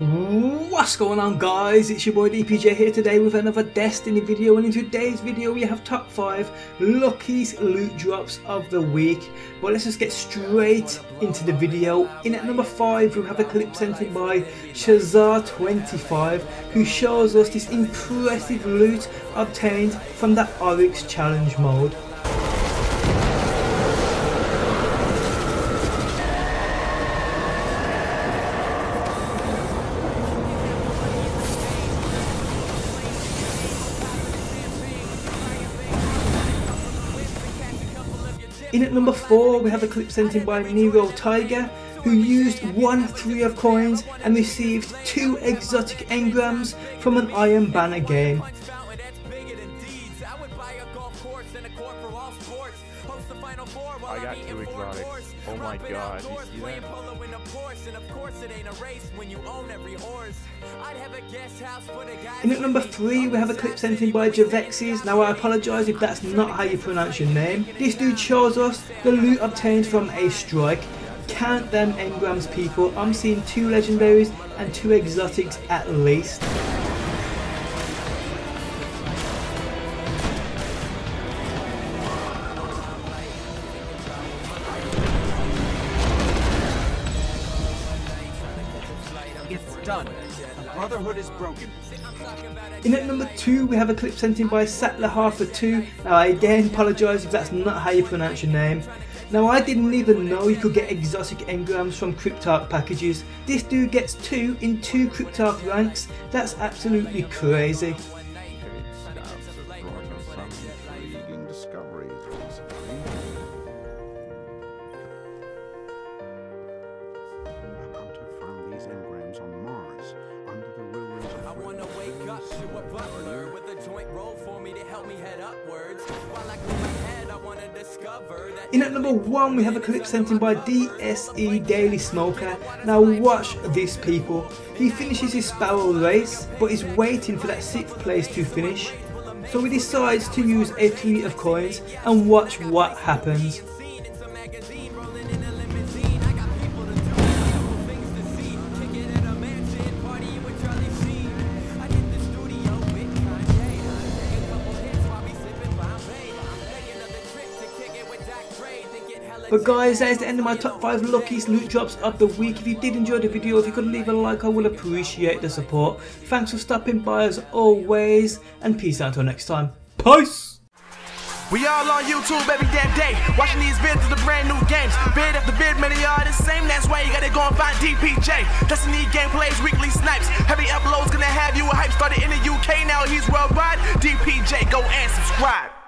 What's going on guys, it's your boy DPJ here today with another Destiny video and in today's video we have top 5 luckiest loot drops of the week but let's just get straight into the video. In at number 5 we have a clip sent in by Shazar25 who shows us this impressive loot obtained from the Oryx challenge mode. In at number 4 we have a clip sent in by Nero Tiger who used one 3 of coins and received 2 exotic engrams from an Iron Banner game. I got two exotics. Oh my god, you see that? In at number 3 we have a clip sent in by Javexes. Now I apologise if that's not how you pronounce your name. This dude shows us the loot obtained from a strike. Count them engrams people. I'm seeing two legendaries and two exotics at least. Done. The Brotherhood is broken. In at number 2 we have a clip sent in by Sattler Harper 2. Now I again apologise if that's not how you pronounce your name. Now I didn't even know you could get exotic engrams from Cryptarch packages. This dude gets 2 in 2 Cryptarch ranks. That's absolutely crazy. Wanna wake up to a butler with a joint roll for me to help me head upwards. While I clear my head, I wanna discover that. In at number 1 we have a clip sent in by DSE Daily Smoker. Now watch this people. He finishes his Sparrow race but is waiting for that 6th place to finish. So he decides to use a 3 of coins and watch what happens. But guys, that is the end of my top 5 luckiest loot drops of the week. If you did enjoy the video, if you could leave a like, I would appreciate the support. Thanks for stopping by as always, and peace out until next time. Peace! We all on YouTube every damn day, watching these vids of the brand new games. Vid after vid, many are the same. That's why you gotta go and find DPJ. Destiny gameplays, weekly snipes. Heavy uploads gonna have you a hype. Started in the UK, now he's worldwide. DPJ, go and subscribe.